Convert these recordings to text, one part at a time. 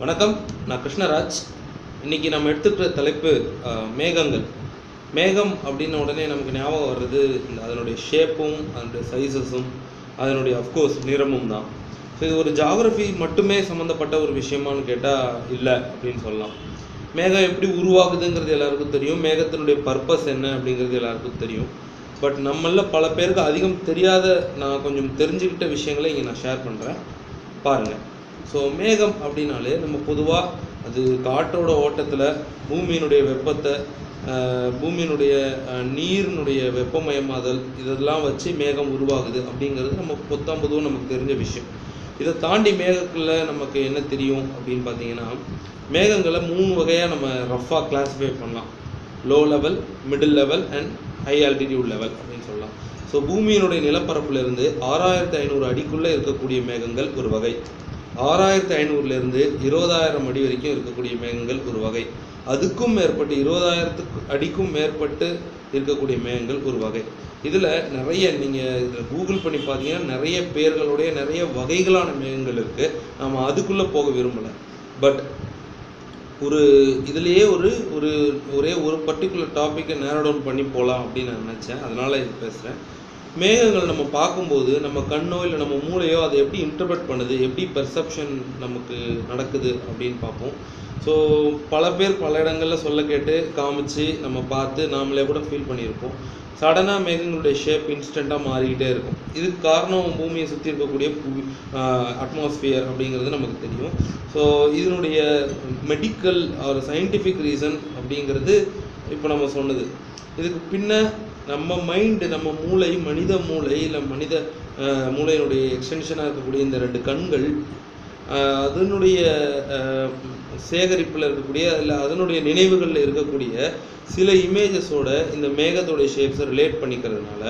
வணக்கம் நான் கிருஷ்ணராஜ். இன்றைக்கி நம்ம எடுத்துக்கிற தலைப்பு மேகங்கள். மேகம் அப்படின்ன உடனே நமக்கு ஞாபகம் வர்றது இந்த அதனுடைய ஷேப்பும் அதனுடைய சைஸஸும் அதனுடைய அஃப்கோர்ஸ் நிறமும் தான். ஸோ இது ஒரு ஜாகிரஃபி மட்டுமே சம்மந்தப்பட்ட ஒரு விஷயமான்னு கேட்டால் இல்லை அப்படின்னு சொல்லலாம். மேகம் எப்படி உருவாகுதுங்கிறது எல்லாருக்கும் தெரியும். மேகத்தினுடைய பர்பஸ் என்ன அப்படிங்கிறது எல்லாருக்கும் தெரியும். பட் நம்மள பல பேருக்கு அதிகம் தெரியாத நான் கொஞ்சம் தெரிஞ்சுக்கிட்ட விஷயங்களை இங்கே நான் ஷேர் பண்ணுறேன் பாருங்கள் ஸோ மேகம் அப்படின்னாலே நம்ம பொதுவாக அது காற்றோட ஓட்டத்தில் பூமியினுடைய வெப்பத்தை பூமியினுடைய நீரினுடைய வெப்பமயமாதல் இதெல்லாம் வச்சு மேகம் உருவாகுது அப்படிங்கிறது நம்ம பொத்தாம் பொதுவாக நமக்கு தெரிஞ்ச விஷயம். இதை தாண்டி மேகத்தில் நமக்கு என்ன தெரியும் அப்படின்னு பார்த்தீங்கன்னா மேகங்களை மூணு வகையாக நம்ம ரஃபாக கிளாஸிஃபை பண்ணலாம். Low level middle level and high altitude level அப்படின்னு சொல்லலாம். ஸோ பூமியினுடைய நிலப்பரப்புலேருந்து ஆறாயிரத்தி ஐநூறு அடிக்குள்ளே இருக்கக்கூடிய மேகங்கள் ஒரு வகை. ஆறாயிரத்தி ஐநூறுலேருந்து இருபதாயிரம் அடி வரைக்கும் இருக்கக்கூடிய மேகங்கள் ஒரு வகை. அதுக்கும் மேற்பட்டு இருபதாயிரத்துக்கு அடிக்கும் மேற்பட்டு இருக்கக்கூடிய மேகங்கள் ஒரு வகை. இதில் நிறைய நீங்கள் இதில் கூகுள் பண்ணி பார்த்தீங்கன்னா நிறைய பேர்களுடைய நிறைய வகைகளான மேகங்கள் இருக்குது நம்ம அதுக்குள்ளே போக விரும்பலை. பட் ஒரு இதுலேயே ஒரு ஒரு ஒரே ஒரு பர்டிகுலர் டாப்பிக்கை நேரோ டவுன் பண்ணி போகலாம் அப்படின்னு நான் நினச்சேன். அதனால் இது பேசுகிறேன் மேகங்கள் நம்ம பார்க்கும்போது நம்ம கண்ணோ இல்லை நம்ம மூளையோ அதை எப்படி இன்டர்பிரட் பண்ணுது எப்படி பெர்செப்ஷன் நமக்கு நடக்குது அப்படின்னு பார்ப்போம். ஸோ பல பேர் பல இடங்களில் சொல்ல கேட்டு காமிச்சு நம்ம பார்த்து நாமளே கூட ஃபீல் பண்ணியிருப்போம். சடனாக மேகங்களுடைய ஷேப் இன்ஸ்டண்ட்டாக மாறிக்கிட்டே இருக்கும். இதுக்கு காரணம் பூமியை சுற்றி இருக்கக்கூடிய புவி அட்மாஸ்பியர் அப்படிங்கிறது நமக்கு தெரியும். ஸோ இதனுடைய மெடிக்கல் ஒரு சயின்டிஃபிக் ரீசன் அப்படிங்கிறது இப்போ நம்ம சொன்னது. இதுக்கு பின்ன நம்ம மைண்டு நம்ம மூளை மனித மூளை இல்லை மனித மூளையினுடைய எக்ஸ்டென்ஷனாக இருக்கக்கூடிய இந்த ரெண்டு கண்கள் அதனுடைய சேகரிப்பில் இருக்கக்கூடிய இல்லை அதனுடைய நினைவுகளில் இருக்கக்கூடிய சில இமேஜஸோட இந்த மேகத்தோடைய ஷேப்ஸை ரிலேட் பண்ணிக்கிறதுனால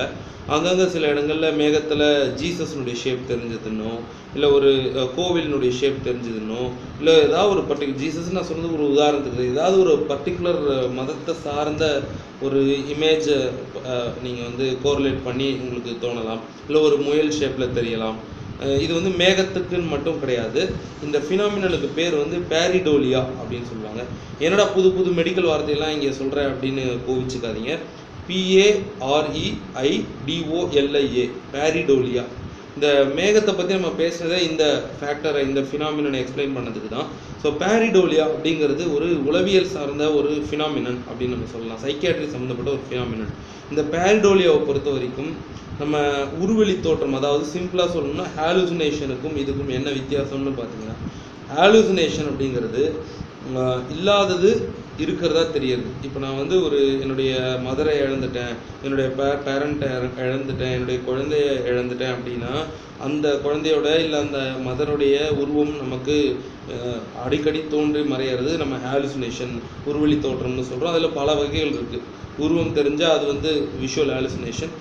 அங்கங்கே சில இடங்களில் மேகத்தில் ஜீசஸ்னுடைய ஷேப் தெரிஞ்சதுன்னோ இல்லை ஒரு கோவிலினுடைய ஷேப் தெரிஞ்சதுன்னோ இல்லை ஏதாவது ஒரு பர்டிகுலர் ஜீசஸ் நான் சொன்னது ஒரு உதாரணத்துக்கு ஏதாவது ஒரு பர்டிகுலர் மதத்தை சார்ந்த ஒரு இமேஜை நீங்கள் வந்து கோரிலேட் பண்ணி உங்களுக்கு தோணலாம். இல்லை ஒரு முயல் ஷேப்பில் தெரியலாம். இது வந்து மேகத்துக்குன்னு மட்டும் கிடையாது. இந்த ஃபினாமினலுக்கு பேர் வந்து பேரிடோலியா அப்படின்னு சொல்லுவாங்க. என்னடா புது புது மெடிக்கல் வார்த்தையெல்லாம் இங்கே சொல்கிறேன் அப்படின்னு கோவிச்சுக்காதீங்க. பிஏஆர்இஐ டிஓஎல்ஐஏ பேரிடோலியா. இந்த மேகத்தை பற்றி நம்ம பேசுனதே இந்த ஃபேக்டரை இந்த ஃபினாமினனை எக்ஸ்பிளைன் பண்ணதுக்கு தான். ஸோ பேரிடோலியா அப்படிங்கிறது ஒரு உளவியல் சார்ந்த ஒரு ஃபினாமினன் அப்படின்னு நம்ம சொல்லலாம். சைக்கியாட்ரி சம்மந்தப்பட்ட ஒரு ஃபினாமினன் இந்த பேரிடோலியாவை பொறுத்த வரைக்கும் நம்ம உருவெளி தோற்றம் அதாவது சிம்பிளாக சொல்லணும்னா ஹாலுசினேஷனுக்கும் இதுக்கும் என்ன வித்தியாசம்னு பார்த்தீங்கன்னா ஹாலுசினேஷன் அப்படிங்கிறது இல்லாதது இருக்கிறதா தெரியுது. இப்போ நான் வந்து ஒரு என்னுடைய மதரை இழந்துட்டேன் என்னுடைய பே பேரண்ட்டை இழந்துட்டேன் என்னுடைய குழந்தைய இழந்துட்டேன் அப்படின்னா அந்த குழந்தையோட இல்லை அந்த மதருடைய உருவம் நமக்கு அடிக்கடி தோன்றி மறையிறது நம்ம ஹாலுசினேஷன் உருவெளி தோற்றம்னு சொல்கிறோம் அதில் பல வகைகள் இருக்குது உருவம் தெரிஞ்சால் அது வந்து விஷுவல் ஹாலுசினேஷன்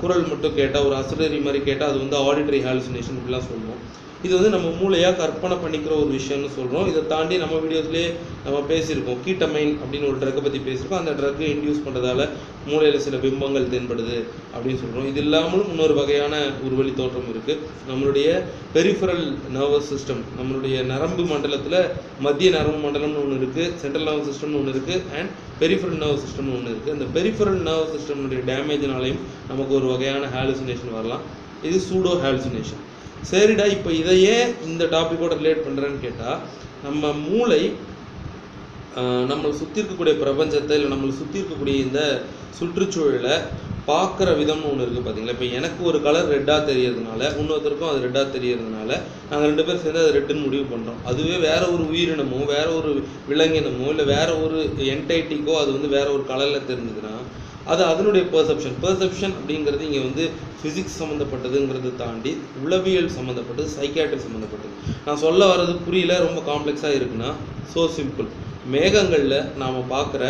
குரல் மட்டும் கேட்டால் ஒரு அசரரி மாதிரி கேட்டால் அது வந்து ஆடிட்டரி ஹாலுசினேஷன் இப்படிலாம் சொல்லுவோம். இது வந்து நம்ம மூளையாக கற்பனை பண்ணிக்கிற ஒரு விஷயம்னு சொல்கிறோம் இதை தாண்டி நம்ம வீடியோஸ்லேயே நம்ம பேசியிருக்கோம். கீட்டமைன் அப்படின்னு ஒரு ட்ரக்கை பற்றி பேசியிருக்கோம். அந்த ட்ரக்கை இன்டியூஸ் பண்ணுறதால மூளையில் சில பிம்பங்கள் தென்படுது அப்படின்னு சொல்கிறோம் இது இல்லாமலும் இன்னொரு வகையான உருவழி தோற்றம் இருக்குது நம்மளுடைய பெரிஃபரல் நர்வஸ் சிஸ்டம் நம்மளுடைய நரம்பு மண்டலத்தில் மத்திய நரம்பு மண்டலம்னு ஒன்று இருக்குது சென்ட்ரல் நர்வஸ் சிஸ்டம்னு ஒன்று இருக்குது அண்ட் பெரிஃபரல் நர்வ் சிஸ்டம்னு ஒன்று இருக்குது அந்த பெரிஃபரல் நர்வ் சிஸ்டம்னுடைய டேமேஜ்னாலையும் நமக்கு ஒரு வகையான ஹாலுசினேஷன் வரலாம். இது சூடோ ஹாலுசினேஷன் சரிடா இப்போ இதை ஏன் இந்த டாப்பிக்கோட ரிலேட் பண்ணுறேன்னு கேட்டால் நம்ம மூளை நம்மளை சுற்றி இருக்கக்கூடிய பிரபஞ்சத்தை இல்லை நம்மளை சுற்றி இருக்கக்கூடிய இந்த சுற்றுச்சூழலை பார்க்குற விதம்னு ஒன்று இருக்குது பார்த்தீங்களா இப்போ எனக்கு ஒரு கலர் ரெட்டாக தெரியறதுனால இன்னொருத்தருக்கும் அது ரெட்டாக தெரியறதுனால நாங்கள் ரெண்டு பேரும் சேர்ந்து அது ரெட்டுன்னு முடிவு பண்ணுறோம் அதுவே வேற ஒரு உயிரினமோ வேற ஒரு விலங்கினமோ இல்லை வேற ஒரு என்டைட்டிக்கோ அது வந்து வேற ஒரு கலரில் தெரிஞ்சதுன்னா அது அதனுடைய பெர்செப்ஷன் பெர்செப்ஷன் அப்படிங்கிறது இங்கே வந்து ஃபிசிக்ஸ் சம்மந்தப்பட்டதுங்கிறத தாண்டி உளவியல் சம்மந்தப்பட்டது சைக்காட்ரி சம்மந்தப்பட்டது நான் சொல்ல வர்றது புரியல ரொம்ப காம்ப்ளெக்ஸாக இருக்குன்னா ஸோ சிம்பிள் மேகங்களில் நாம் பார்க்குற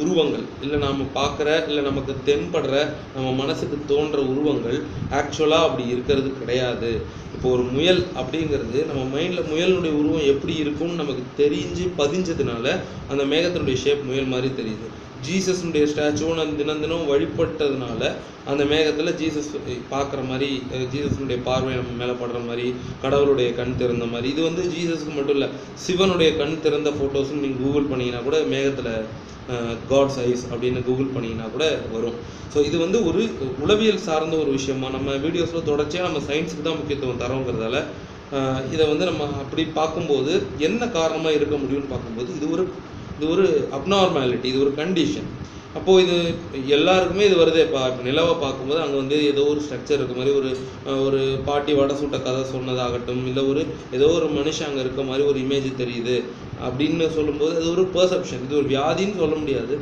உருவங்கள் இல்லை நாம் பார்க்குற இல்லை நமக்கு தென்படுற நம்ம மனசுக்கு தோன்ற உருவங்கள் ஆக்சுவலாக அப்படி இருக்கிறது கிடையாது. இப்போ ஒரு முயல் அப்படிங்கிறது நம்ம மைண்டில் முயலினுடைய உருவம் எப்படி இருக்கும்னு நமக்கு தெரிஞ்சு பதிஞ்சதுனால அந்த மேகத்தினுடைய ஷேப் முயல் மாதிரி தெரியுது. ஜீசஸுடைய ஸ்டாச்சுவை நான் தினம் தினம் வழிபட்டதுனால அந்த மேகத்தில் ஜீசஸ் பார்க்குற மாதிரி ஜீசஸ்னுடைய ஜீசஸுடைய பார்வை நம்ம மேலே படுற மாதிரி கடவுளுடைய கண் திறந்த மாதிரி. இது வந்து ஜீசஸ்க்கு மட்டும் இல்லை சிவனுடைய கண் திறந்த ஃபோட்டோஸும் நீங்கள் கூகுள் பண்ணிங்கன்னா கூட மேகத்தில் காட்ஸ் ஐஸ் அப்படின்னு கூகுள் பண்ணிங்கன்னா கூட வரும். ஸோ இது வந்து ஒரு உளவியல் சார்ந்த ஒரு விஷயமா நம்ம வீடியோஸில் தொடர்ச்சியாக நம்ம சயின்ஸுக்கு தான் முக்கியத்துவம் தரோங்கிறதால இதை வந்து நம்ம அப்படி பார்க்கும்போது என்ன காரணமாக இருக்க முடியும்னு பார்க்கும்போது இது ஒரு இது ஒரு அப்நார்மாலிட்டி இது ஒரு கண்டிஷன் அப்போது இது எல்லாருக்குமே இது வருதே இப்போ நிலவை பார்க்கும்போது அங்கே வந்து ஏதோ ஒரு ஸ்ட்ரக்சர் இருக்க மாதிரி ஒரு ஒரு பாட்டி வடை சுட்ட கதை சொன்னதாகட்டும் இல்லை ஒரு ஏதோ ஒரு மனுஷன் அங்கே இருக்க மாதிரி ஒரு இமேஜ் தெரியுது அப்படின்னு சொல்லும்போது அது ஒரு பெர்செப்ஷன் இது ஒரு வியாதின்னு சொல்ல முடியாது.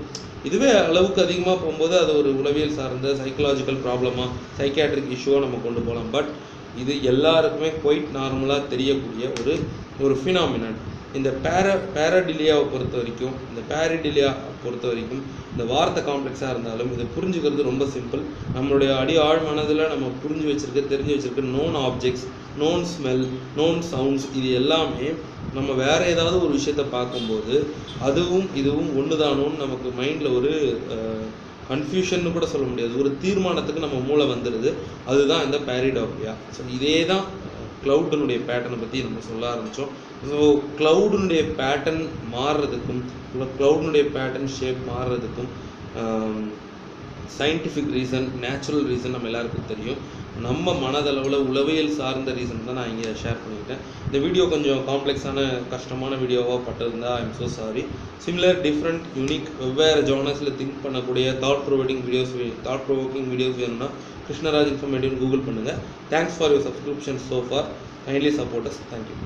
இதுவே அளவுக்கு அதிகமாக போகும்போது அது ஒரு உளவியல் சார்ந்த சைக்கலாஜிக்கல் ப்ராப்ளமாக சைக்கியாட்ரிக் இஷ்யூவாக நம்ம கொண்டு போகலாம். பட் இது எல்லாருக்குமே குவைட் நார்மலாக தெரியக்கூடிய ஒரு ஒரு ஃபினாமினன் இந்த பேர பேரடிலியாவை பொறுத்த வரைக்கும் இந்த பேரடிலியா பொறுத்த வரைக்கும் இந்த வார்த்தை காம்ப்ளெக்ஸாக இருந்தாலும் இதை புரிஞ்சுக்கிறது ரொம்ப சிம்பிள் நம்மளுடைய அடி ஆழ் மனதில் நம்ம புரிஞ்சு வச்சுருக்க தெரிஞ்சு வச்சுருக்க known objects known smell known sounds இது எல்லாமே நம்ம வேற ஏதாவது ஒரு விஷயத்த பார்க்கும்போது அதுவும் இதுவும் ஒண்ணுதானோன்னு நமக்கு மைண்டில் ஒரு கன்ஃபியூஷன் கூட சொல்ல முடியாது. ஒரு தீர்மானத்துக்கு நம்ம மூளை வந்துடுது அதுதான் இந்த பேரிடாபியா ஸோ இதே தான் க்ளவுடினுடைய பேட்டர்னை பற்றி நம்ம சொல்ல ஆரம்பித்தோம் ஸோ க்ளவுடினுடைய பேட்டர்ன் மாறுறதுக்கும் க்ளவுடினுடைய பேட்டர்ன் ஷேப் மாறுறதுக்கும் சயின்டிஃபிக் ரீசன் நேச்சுரல் ரீசன் நம்ம எல்லாருக்கும் தெரியும். நம்ம மனதளவில் உளவியல் சார்ந்த ரீசன் தான் நான் இங்கே ஷேர் பண்ணிக்கிட்டேன். இந்த வீடியோ கொஞ்சம் காம்ப்ளெக்ஸான கஷ்டமான வீடியோவாக பட்டிருந்தா I'm so sorry similar different unique வெவ்வேறு ஜானர்ஸில் திங்க் பண்ணக்கூடிய thought providing videos thought provoking videos வேணும்னா கிருஷ்ணராஜ் இன்ஃபர்மேட்டிவ்னு கூகுள் பண்ணுங்கள் thanks for your subscription so for kindly supporters thank you